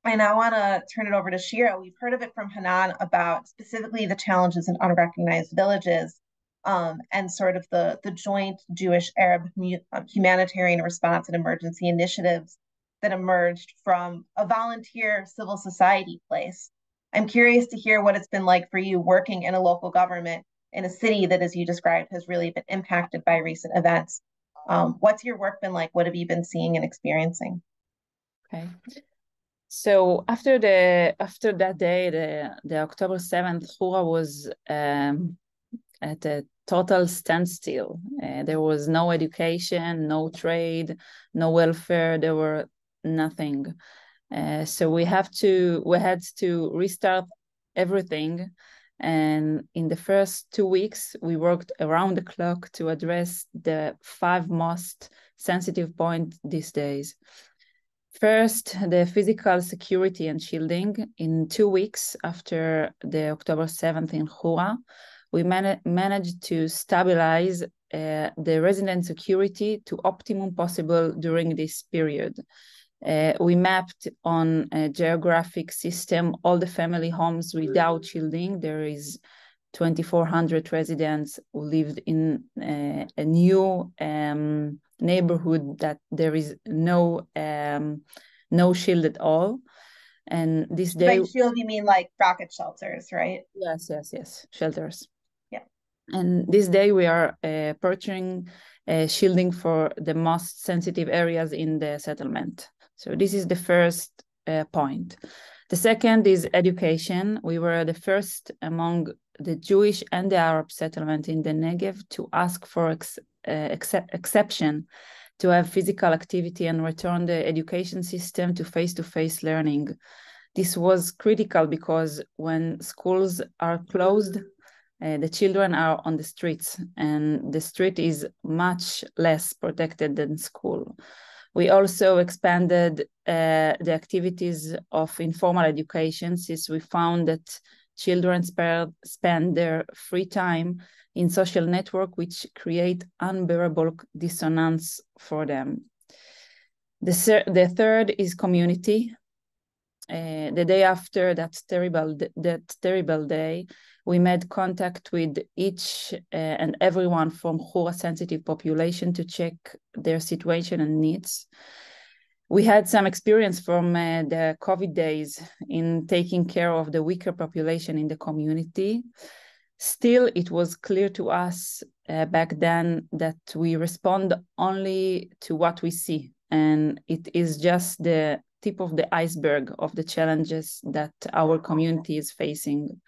I now want to turn it over to Shira. We've heard of it from Hanan about specifically the challenges in unrecognized villages. um, and sort of the, the joint Jewish Arab um, humanitarian response and emergency initiatives that emerged from a volunteer civil society place. I'm curious to hear what it's been like for you working in a local government in a city that, as you described, has really been impacted by recent events. Um, what's your work been like? What have you been seeing and experiencing? Okay. So after the after that day, the the October seventh, Hura was um, at a total standstill. Uh, there was no education, no trade, no welfare. There were nothing. Uh, so we have to we had to restart everything. And in the first two weeks, we worked around the clock to address the five most sensitive points these days. First, the physical security and shielding. In two weeks after the October 7th in Hura, we man managed to stabilize uh, the resident security to optimum possible during this period. Uh, we mapped on a geographic system all the family homes without shielding. There is 2,400 residents who lived in uh, a new um, neighborhood that there is no um, no shield at all. And this day, by shield you mean like rocket shelters, right? Yes, yes, yes, shelters. Yeah. And this day we are uh, purchasing uh, shielding for the most sensitive areas in the settlement. So this is the first uh, point. The second is education. We were the first among the Jewish and the Arab settlement in the Negev to ask for ex uh, exception to have physical activity and return the education system to face-to-face -face learning. This was critical because when schools are closed, uh, the children are on the streets and the street is much less protected than school. We also expanded uh, the activities of informal education since we found that children spend their free time in social network which create unbearable dissonance for them. The, the third is community. Uh, the day after that terrible that terrible day, we made contact with each uh, and everyone from Hura sensitive population to check their situation and needs. We had some experience from uh, the COVID days in taking care of the weaker population in the community. Still, it was clear to us uh, back then that we respond only to what we see, and it is just the tip of the iceberg of the challenges that our community is facing.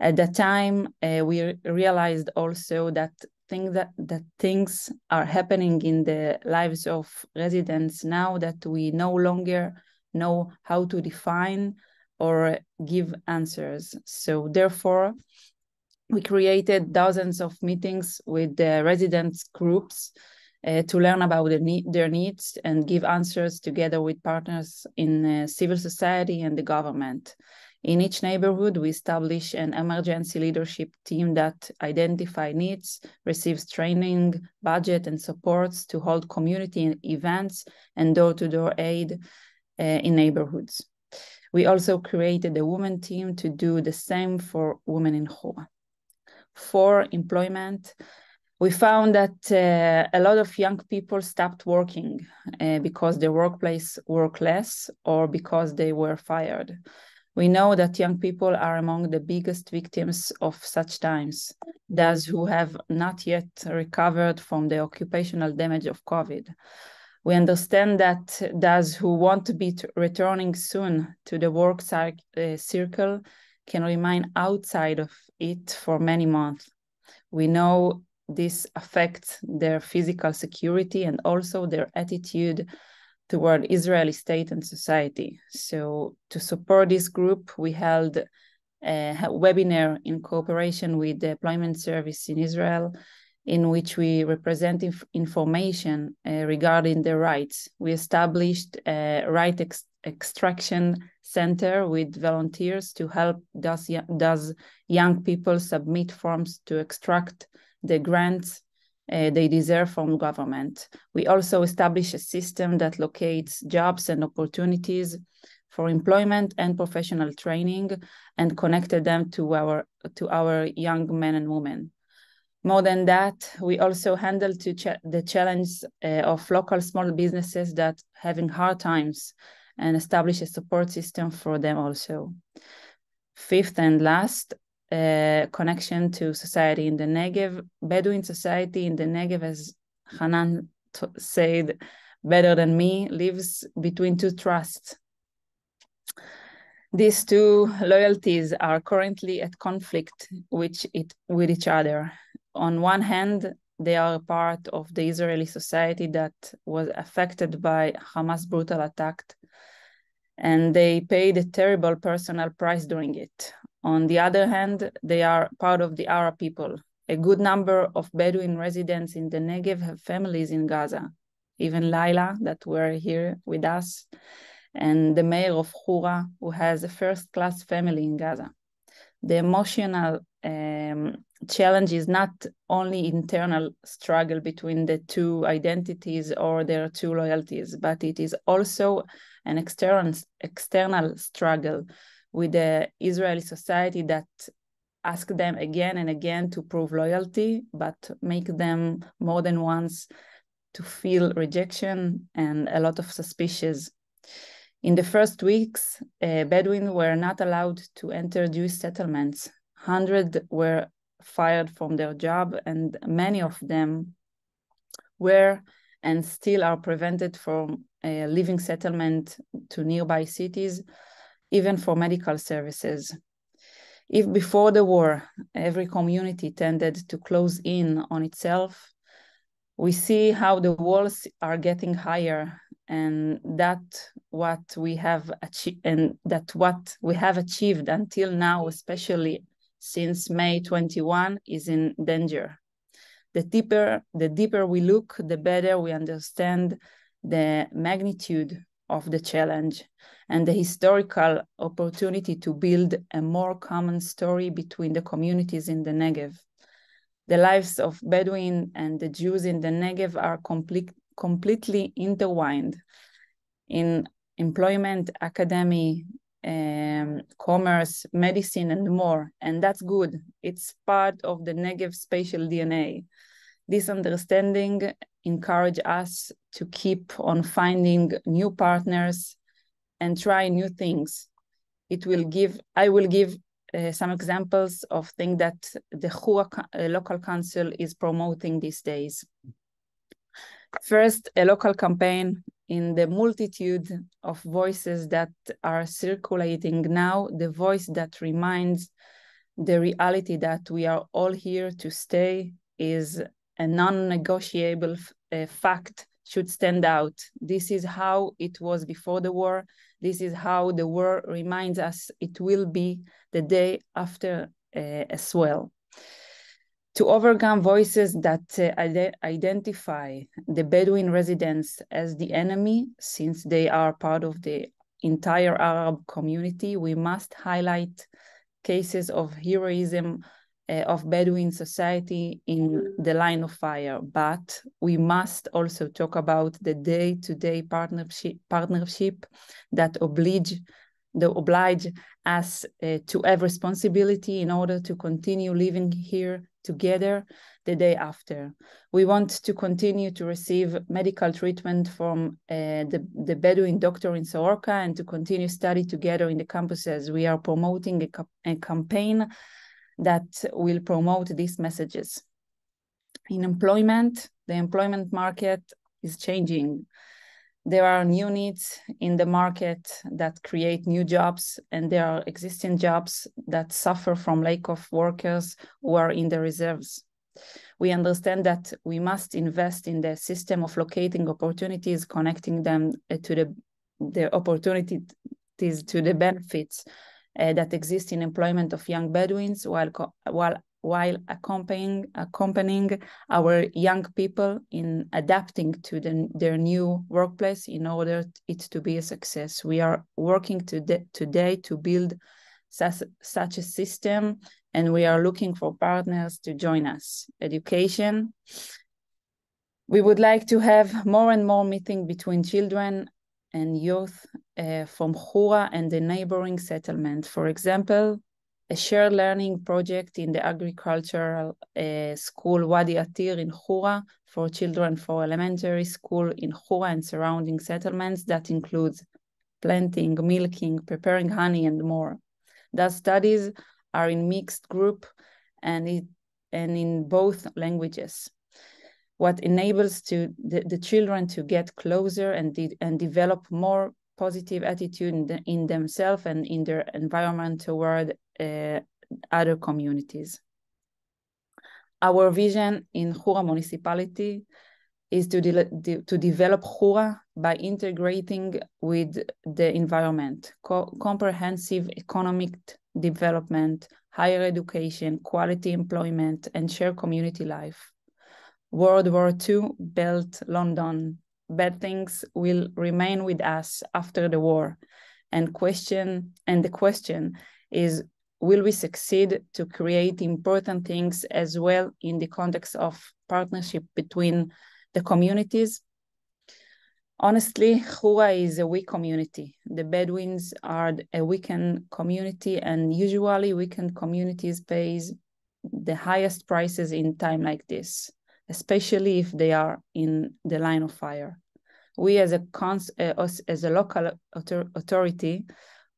At that time, uh, we realized also that things that, that things are happening in the lives of residents now that we no longer know how to define or give answers. So therefore, we created dozens of meetings with the residents groups uh, to learn about their, need, their, needs and give answers together with partners in uh, civil society and the government. In each neighborhood, we establish an emergency leadership team that identify needs, receives training, budget, and supports to hold community events and door-to-door -door aid uh, in neighborhoods. We also created a women team to do the same for women in Hura for employment, we found that uh, a lot of young people stopped working uh, because their workplace worked less or because they were fired. We know that young people are among the biggest victims of such times, those who have not yet recovered from the occupational damage of COVID. We understand that those who want to be returning soon to the work uh, circle can remain outside of it for many months. We know this affects their physical security and also their attitude toward Israeli state and society. So to support this group, we held a webinar in cooperation with the Employment Service in Israel, in which we represent inf information uh, regarding their rights. We established a right ex extraction center with volunteers to help those young people submit forms to extract the grants uh, they deserve from government. We also establish a system that locates jobs and opportunities for employment and professional training and connected them to our to our young men and women. More than that, we also handle ch the challenge uh, of local small businesses that having hard times and establish a support system for them also. Fifth and last, connection to society in the Negev. Bedouin society in the Negev, as Hanan said better than me, lives between two trusts. These two loyalties are currently at conflict with, it, with each other. On one hand, they are a part of the Israeli society that was affected by Hamas brutal attack, and they paid a terrible personal price during it. On the other hand, they are part of the Arab people. A good number of Bedouin residents in the Negev have families in Gaza. Even Laila, that were here with us, and the mayor of Hura, who has a first class family in Gaza. The emotional um, challenge is not only internal struggle between the two identities or their two loyalties, but it is also an external, external struggle with the Israeli society that ask them again and again to prove loyalty, but make them more than once to feel rejection and a lot of suspicions. In the first weeks, uh, Bedouins were not allowed to enter Jewish settlements. Hundreds were fired from their job, and many of them were and still are prevented from uh, leaving settlement to nearby cities, even for medical services. If before the war, every community tended to close in on itself, we see how the walls are getting higher and that what we have achieved and that what we have achieved until now especially since may 21 is in danger the deeper the deeper we look the better we understand the magnitude of the challenge and the historical opportunity to build a more common story between the communities in the negev the lives of Bedouin and the Jews in the Negev are complete, completely intertwined in employment, academy, um, commerce, medicine, and more. And that's good. It's part of the Negev spatial DNA. This understanding encourage us to keep on finding new partners and try new things. It will give, I will give uh, some examples of things that the Hura uh, local council is promoting these days. First, a local campaign in the multitude of voices that are circulating now, the voice that reminds the reality that we are all here to stay is a non-negotiable uh, fact should stand out. This is how it was before the war. This is how the war reminds us it will be the day after uh, as well. To overcome voices that uh, ide identify the Bedouin residents as the enemy, since they are part of the entire Arab community, we must highlight cases of heroism uh, of Bedouin society in the line of fire. But we must also talk about the day-to-day -day partnership, partnership that oblige the oblige us uh, to have responsibility in order to continue living here together the day after. We want to continue to receive medical treatment from uh, the, the Bedouin doctor in Soroka and to continue study together in the campuses. We are promoting a, a campaign that will promote these messages. In employment, the employment market is changing. There are new needs in the market that create new jobs, and there are existing jobs that suffer from lack of workers who are in the reserves. We understand that we must invest in the system of locating opportunities, connecting them to the, the opportunities to the benefits uh, that exist in employment of young Bedouins while, while, while accompanying, accompanying our young people in adapting to the, their new workplace in order it to be a success. We are working today, today to build such, such a system and we are looking for partners to join us. Education, we would like to have more and more meeting between children and youth uh, from Hura and the neighboring settlement. For example, a shared learning project in the agricultural uh, school Wadi Atir in Hura for children for elementary school in Hura and surrounding settlements that includes planting, milking, preparing honey, and more. The studies are in mixed group and, it, and in both languages what enables to the, the children to get closer and, de and develop more positive attitude in, the, in themselves and in their environment toward uh, other communities. Our vision in Hura municipality is to, de de to develop Hura by integrating with the environment, co comprehensive economic development, higher education, quality employment, and shared community life. World War II built London. Bad things will remain with us after the war. And question and the question is will we succeed to create important things as well in the context of partnership between the communities? Honestly, Hura is a weak community. The Bedouins are a weakened community, and usually weakened communities pays the highest prices in time like this especially if they are in the line of fire. We as a, cons uh, as a local author authority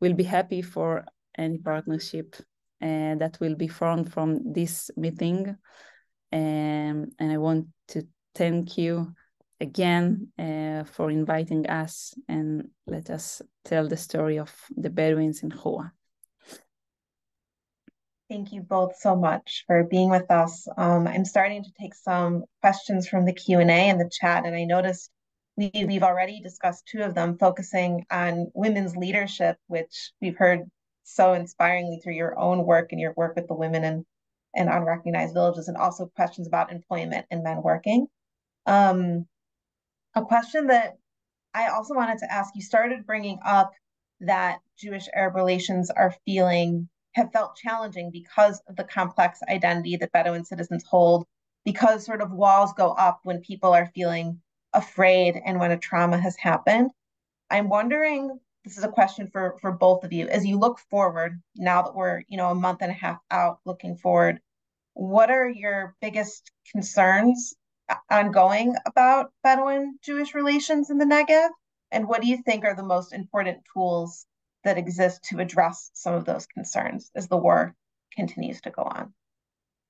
will be happy for any partnership uh, that will be formed from this meeting. Um, and I want to thank you again uh, for inviting us and let us tell the story of the Bedouins in Hura. Thank you both so much for being with us. Um, I'm starting to take some questions from the Q&A in the chat, and I noticed we, we've already discussed two of them, focusing on women's leadership, which we've heard so inspiringly through your own work and your work with the women and, and unrecognized villages, and also questions about employment and men working. Um, a question that I also wanted to ask, you started bringing up that Jewish-Arab relations are feeling have felt challenging because of the complex identity that Bedouin citizens hold, because sort of walls go up when people are feeling afraid and when a trauma has happened. I'm wondering, this is a question for, for both of you, as you look forward, now that we're, you know, a month and a half out looking forward, what are your biggest concerns ongoing about Bedouin Jewish relations in the Negev? And what do you think are the most important tools that exist to address some of those concerns as the war continues to go on.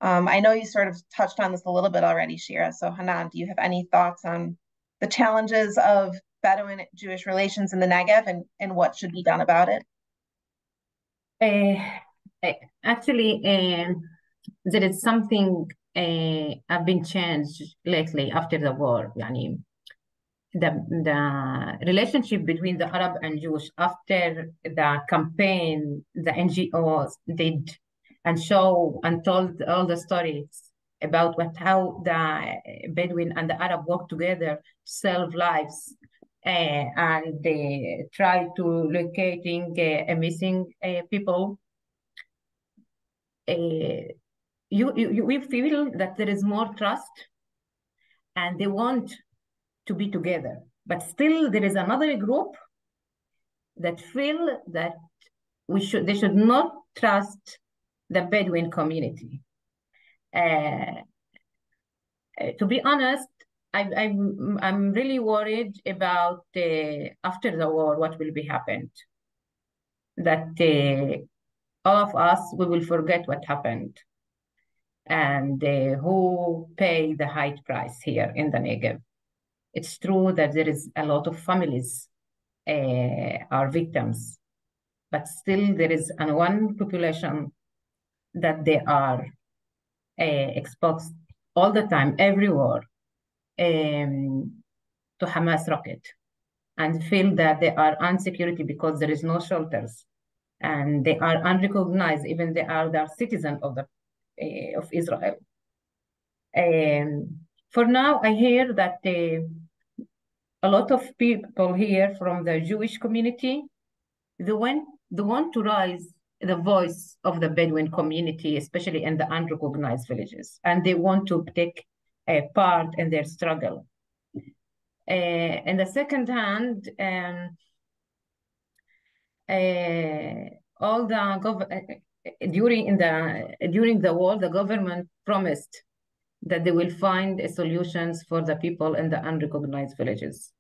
Um, I know you sort of touched on this a little bit already, Shira. So, Hanan, do you have any thoughts on the challenges of Bedouin Jewish relations in the Negev and, and what should be done about it? Uh, actually, uh, there is something uh, have been changed lately after the war. Yani, the, the relationship between the Arab and Jewish after the campaign the NGOs did and show and told all the stories about what how the Bedouin and the Arab work together to save lives uh, and they try to locating uh, missing uh, people. Uh, you, you, we feel that there is more trust and they want to be together. But still, there is another group that feel that we should they should not trust the Bedouin community. Uh, uh to be honest, I, I, I'm really worried about uh, after the war what will be happened. That uh, all of us we will forget what happened, and uh, who pay the high price here in the Negev. It's true that there is a lot of families uh, are victims, but still there is an one population that they are uh, exposed all the time, everywhere, um, to Hamas rocket and feel that they are insecurity because there is no shelters and they are unrecognized, even they are the citizen of the uh, of Israel. Um, for now, I hear that uh, a lot of people here from the Jewish community, they want, they want to raise the voice of the Bedouin community, especially in the unrecognized villages, and they want to take a part in their struggle. Uh, in the second hand, um, uh, all the during in the during the war, the government promised that they will find solutions for the people in the unrecognized villages,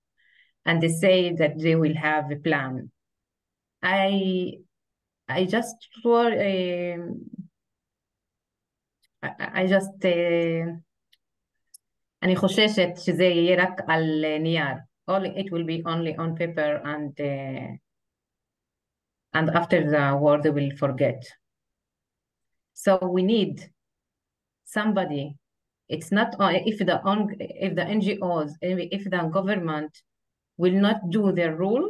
and they say that they will have a plan. I I just for uh, I, I just uh, אני חוששת שזה יהיה רק על נייר. Only, it will be only on paper and uh, and after the war they will forget. So we need somebody. it's not if the if the NGOs eh, if the government will not do their role,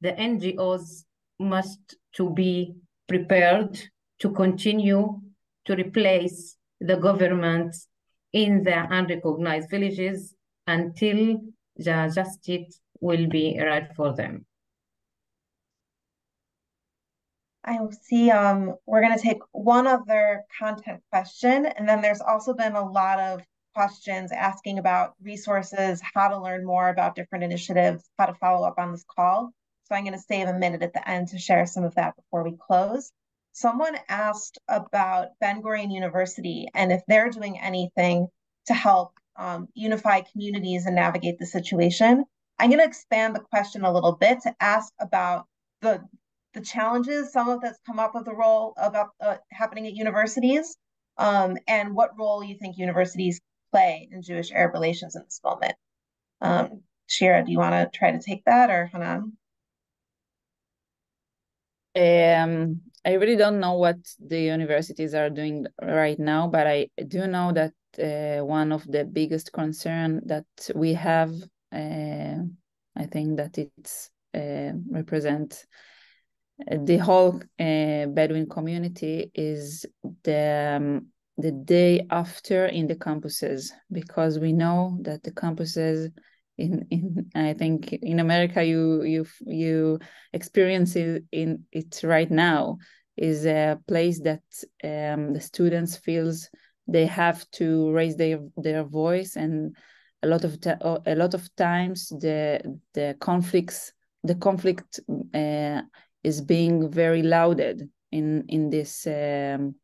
the NGOs must to be prepared to continue to replace the government in the unrecognized villages until the justice will be right for them. I see um, we're going to take one other content question, and then there's also been a lot of questions asking about resources, how to learn more about different initiatives, how to follow up on this call. So I'm going to save a minute at the end to share some of that before we close. Someone asked about Ben Gurion University and if they're doing anything to help um, unify communities and navigate the situation. I'm going to expand the question a little bit to ask about the the challenges, some of that's come up with the role about uh, happening at universities, um, and what role you think universities play in Jewish Arab relations in this moment. Um, Shira, do you want to try to take that, or Hanan? Um, I really don't know what the universities are doing right now, but I do know that uh, one of the biggest concern that we have, uh, I think that it's uh, the whole uh, Bedouin community is the um, the day after in the campuses because we know that the campuses in, in I think in America you you you experience it in it right now is a place that um, the students feels they have to raise their their voice and a lot of a lot of times the the conflicts the conflict uh, is being very lauded in in this um,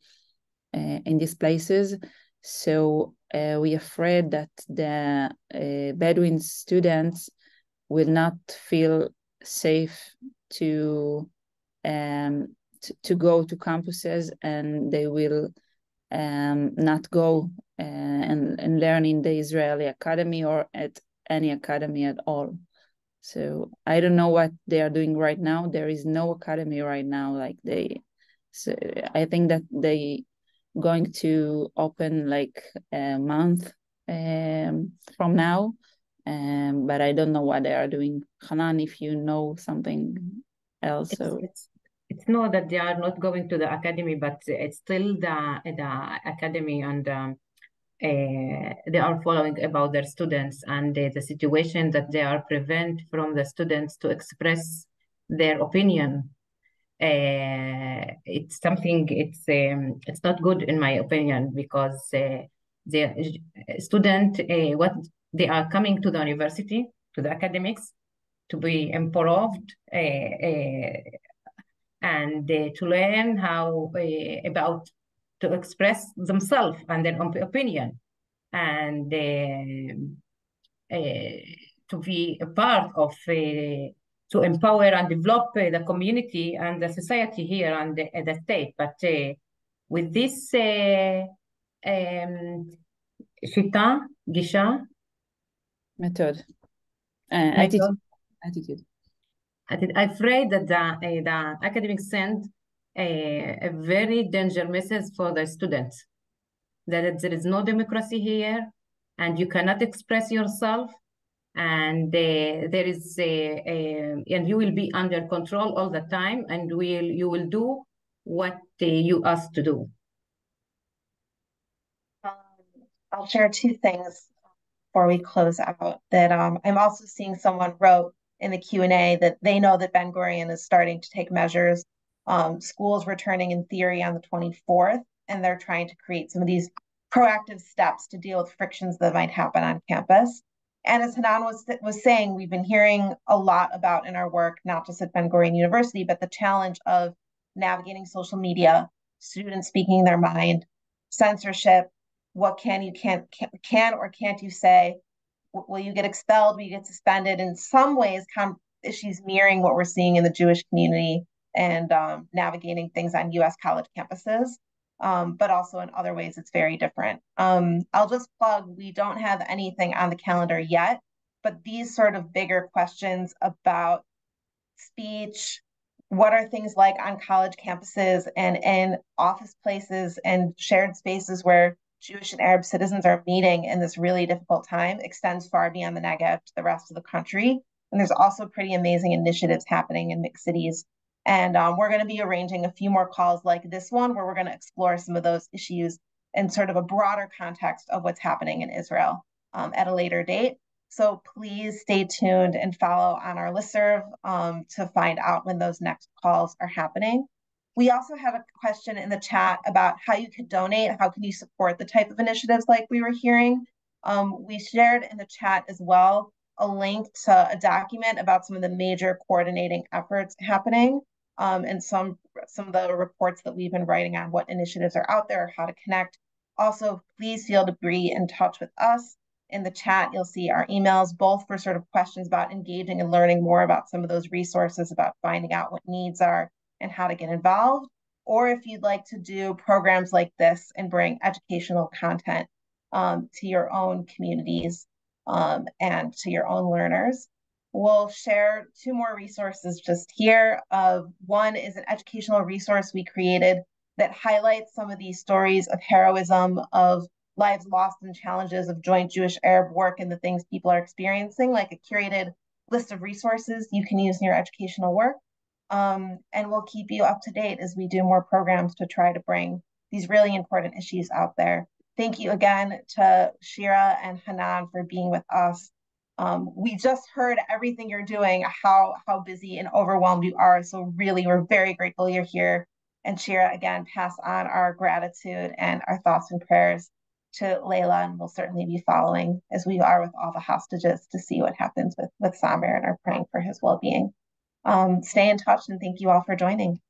uh, in these places. So uh, we are afraid that the uh, Bedouin students will not feel safe to um, to, to go to campuses and they will um, not go uh, and, and learn in the Israeli academy or at any academy at all. So I don't know what they are doing right now. There is no academy right now. Like they, so I think that they going to open like a month um, from now. Um, but I don't know what they are doing. Hanan, if you know something else, it's, so it's, it's not that they are not going to the academy, but it's still the the academy and um, they are following about their students and uh, the situation that they are prevent from the students to express their opinion. Uh, it's something it's um, it's not good in my opinion because the student what they are coming to the university to the academics to be improved and to learn how about to express themselves and their opinion. And uh, uh, to be a part of uh, to empower and develop uh, the community and the society here and the, the state. But uh, with this uh, um, gisha, method, attitude, attitude. I'm afraid that the, the academic send a, a very dangerous message for the students. That there is no democracy here and you cannot express yourself and uh, there is a, a, and you will be under control all the time and will you will do what uh, you ask to do. Um, i'll share two things before we close out that um, i'm also seeing someone wrote in the q&a that they know that ben gurion is starting to take measures um, schools returning in theory on the 24th, and they're trying to create some of these proactive steps to deal with frictions that might happen on campus. And as Hanan was, was saying, we've been hearing a lot about in our work, not just at Ben Gurion University, but the challenge of navigating social media students speaking their mind, censorship, what can you can't can, can or can't you say? Will you get expelled? Will you get suspended? In some ways, com- issues mirroring what we're seeing in the Jewish community and um, navigating things on U.S. college campuses. Um, but also in other ways, it's very different. Um, I'll just plug we don't have anything on the calendar yet, but these sort of bigger questions about speech, what are things like on college campuses and in office places and shared spaces where Jewish and Arab citizens are meeting in this really difficult time extends far beyond the Negev to the rest of the country. And there's also pretty amazing initiatives happening in mixed cities. And um, we're going to be arranging a few more calls like this one, where we're going to explore some of those issues in sort of a broader context of what's happening in Israel um, at a later date. So please stay tuned and follow on our listserv um, to find out when those next calls are happening. We also have a question in the chat about how you could donate. How can you support the type of initiatives like we were hearing? Um, we shared in the chat as well a link to a document about some of the major coordinating efforts happening um, and some some of the reports that we've been writing on what initiatives are out there, how to connect. Also, please feel to be in touch with us in the chat, you'll see our emails, both for sort of questions about engaging and learning more about some of those resources, about finding out what needs are and how to get involved. Or if you'd like to do programs like this and bring educational content um, to your own communities um, and to your own learners. We'll share two more resources just here. Uh, one is an educational resource we created that highlights some of these stories of heroism, of lives lost and challenges of joint Jewish Arab work and the things people are experiencing, like a curated list of resources you can use in your educational work. Um, and we'll keep you up to date as we do more programs to try to bring these really important issues out there. Thank you again to Shira and Hanan for being with us. Um, we just heard everything you're doing, how how busy and overwhelmed you are. So really, we're very grateful you're here. And Shira, again, pass on our gratitude and our thoughts and prayers to Layla, and we'll certainly be following as we are with all the hostages to see what happens with with Samer and are praying for his well being. Um, stay in touch, and thank you all for joining.